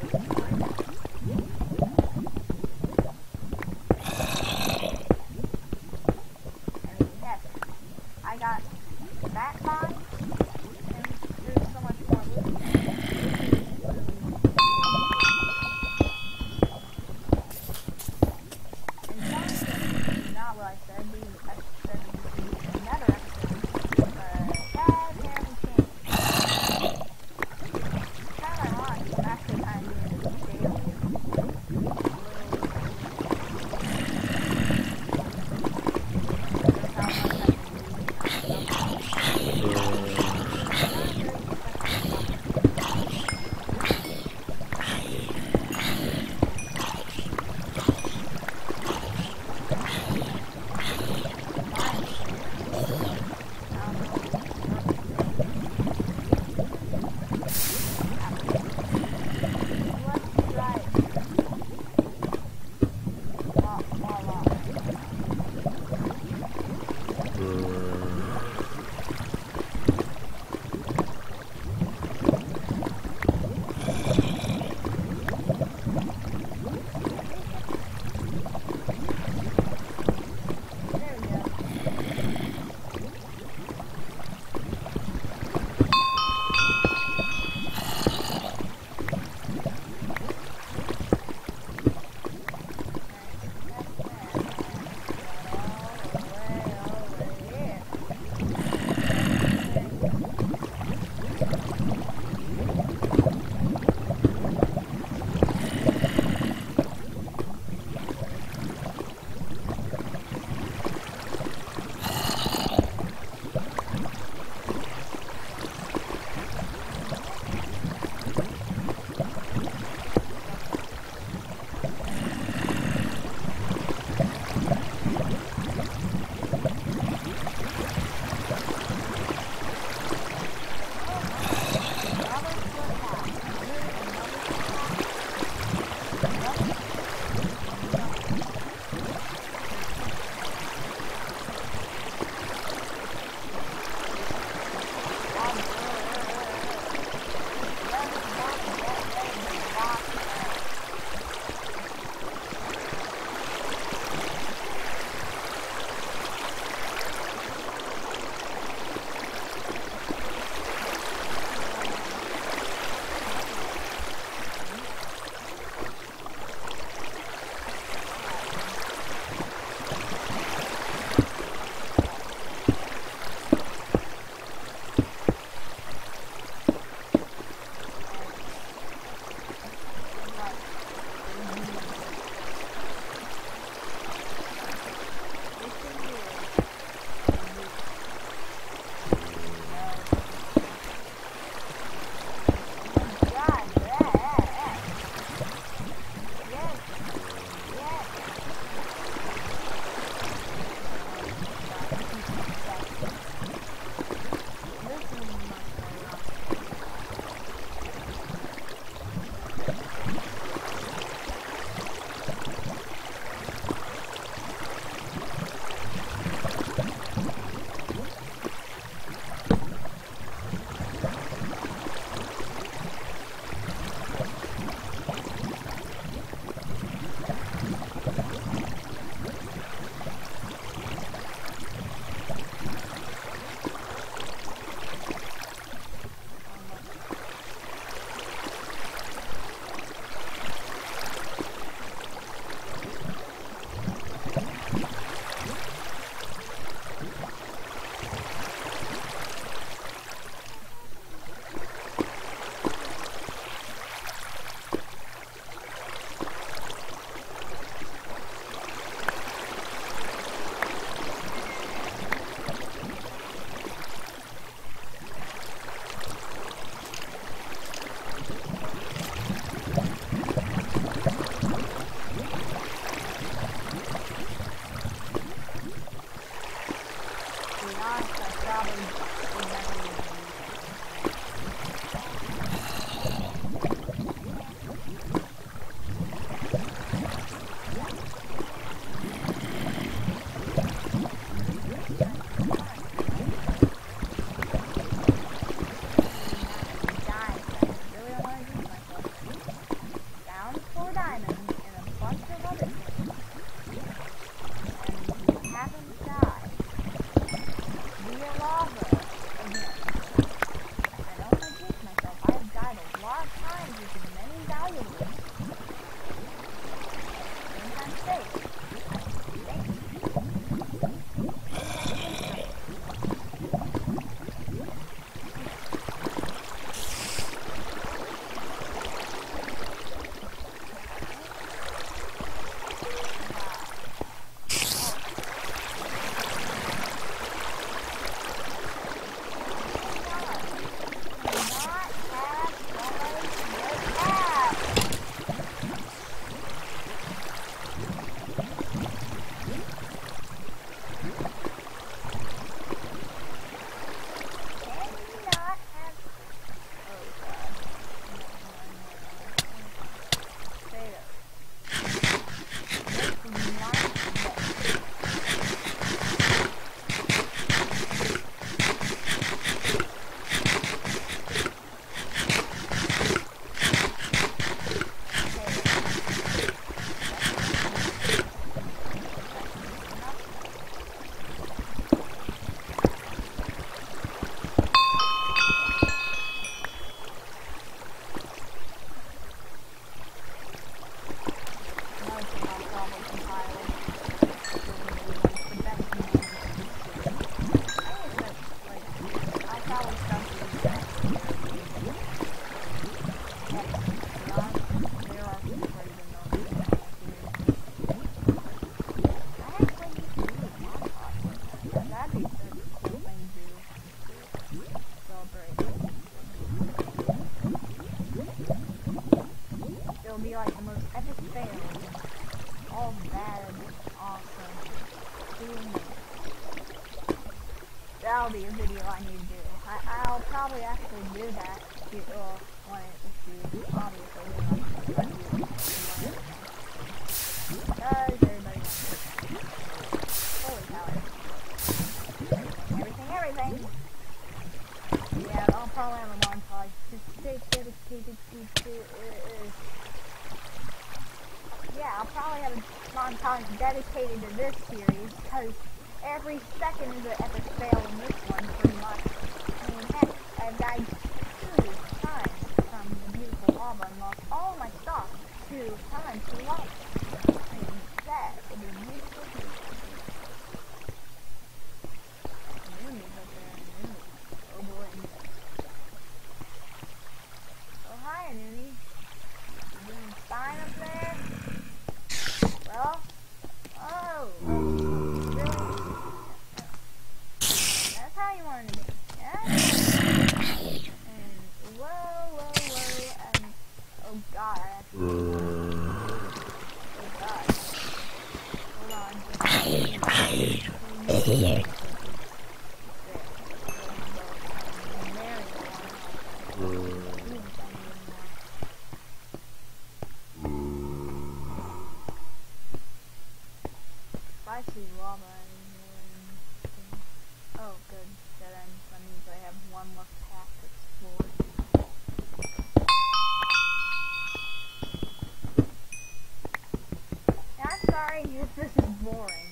this is boring.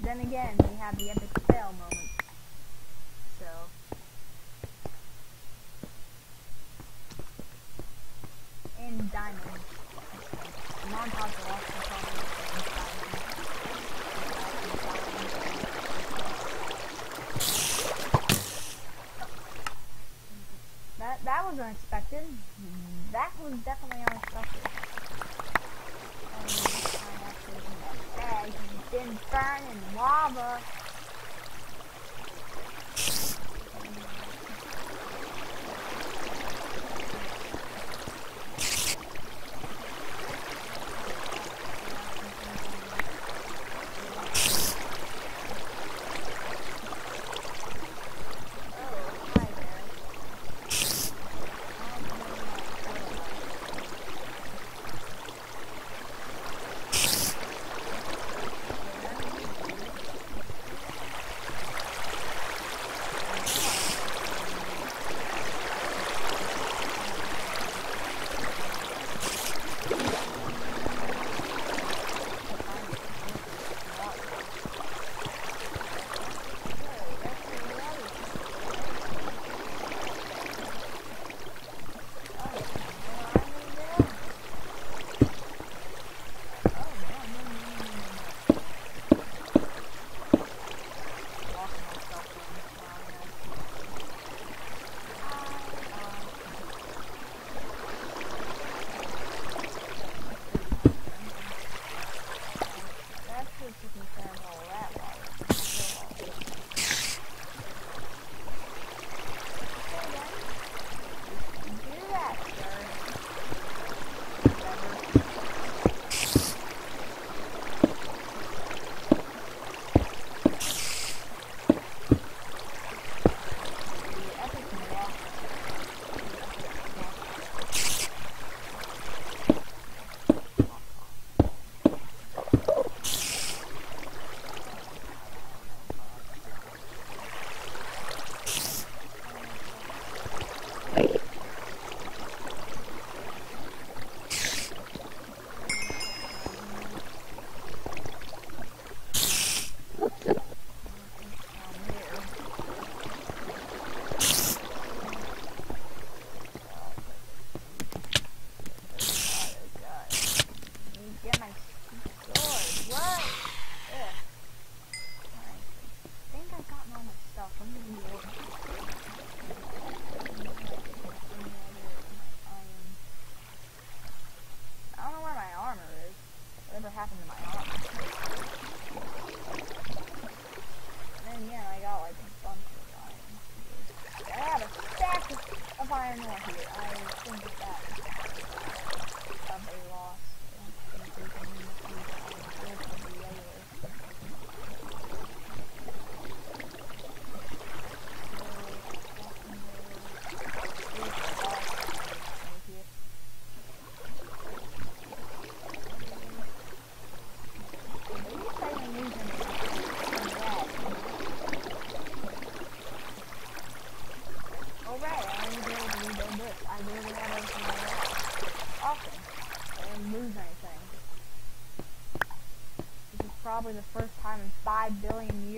Then again, we have the epic fail moment. happened to my arm. And then yeah, I got like a bunch of iron. I have a stack of iron ore here. I think that that a loss. billion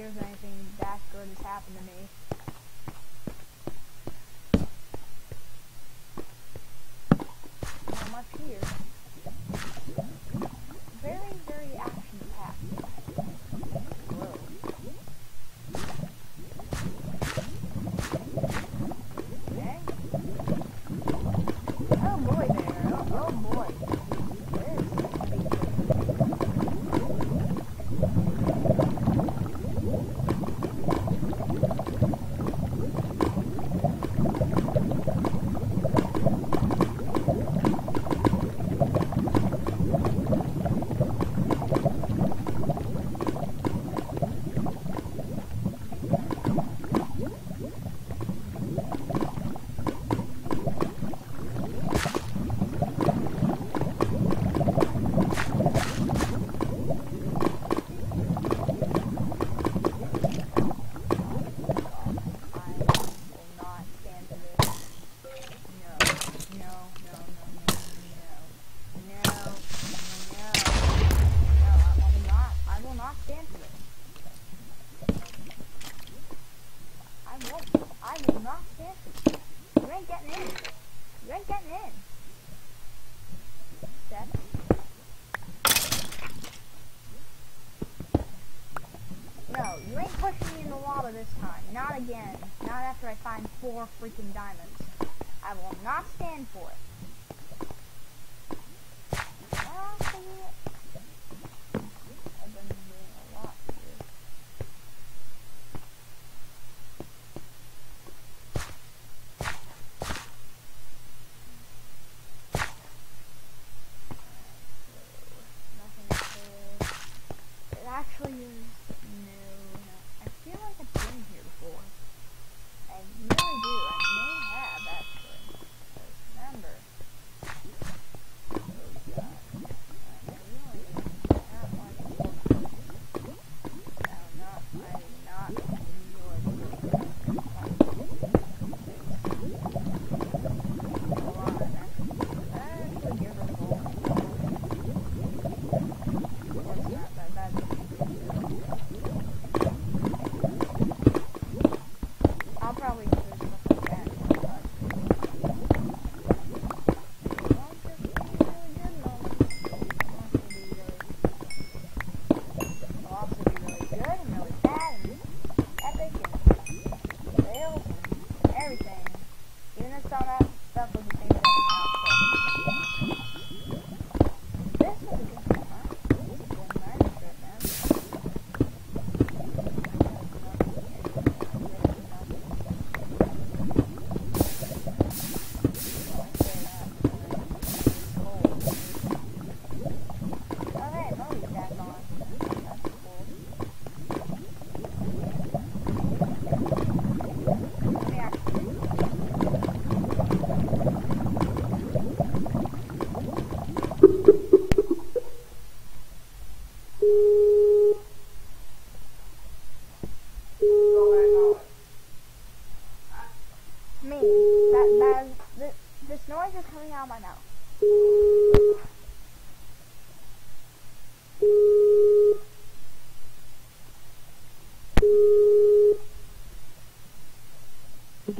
freaking dying.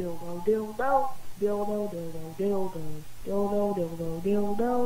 dildo dildo dildo dildo dildo dildo dildo dildo dildo